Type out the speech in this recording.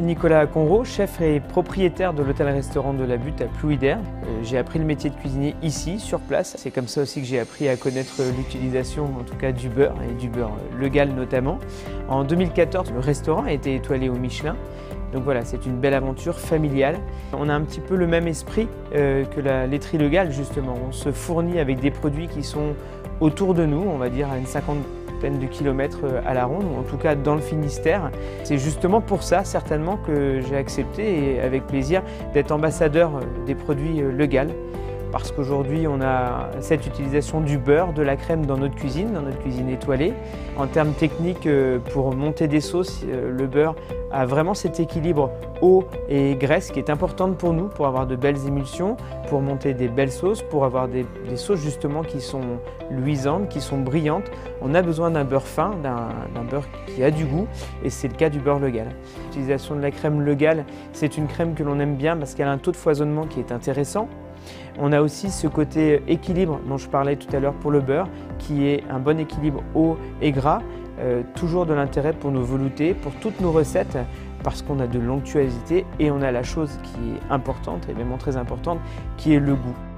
suis Nicolas Conro, chef et propriétaire de l'hôtel-restaurant de la Butte à Plouidère. Euh, j'ai appris le métier de cuisinier ici, sur place. C'est comme ça aussi que j'ai appris à connaître l'utilisation, en tout cas, du beurre, et du beurre legal notamment. En 2014, le restaurant a été étoilé au Michelin. Donc voilà, c'est une belle aventure familiale. On a un petit peu le même esprit euh, que la laiterie Legal justement. On se fournit avec des produits qui sont autour de nous, on va dire à une cinquantaine de kilomètres euh, à la ronde, en tout cas dans le Finistère. C'est justement pour ça certainement que j'ai accepté et avec plaisir d'être ambassadeur euh, des produits Legal parce qu'aujourd'hui on a cette utilisation du beurre, de la crème dans notre cuisine, dans notre cuisine étoilée. En termes techniques, euh, pour monter des sauces, euh, le beurre a vraiment cet équilibre eau et graisse qui est importante pour nous, pour avoir de belles émulsions, pour monter des belles sauces, pour avoir des, sauces justement qui sont luisantes, qui sont brillantes. On a besoin d'un beurre fin, d'un beurre qui a du goût et c'est le cas du beurre Legal. L'utilisation de la crème Legal, c'est une crème que l'on aime bien parce qu'elle a un taux de foisonnement qui est intéressant. On a aussi ce côté équilibre dont je parlais tout à l'heure pour le beurre, qui est un bon équilibre eau et gras, euh, toujours de l'intérêt pour nos veloutés, pour toutes nos recettes, parce qu'on a de l'onctuosité et on a la chose qui est importante, et très importante, qui est le goût.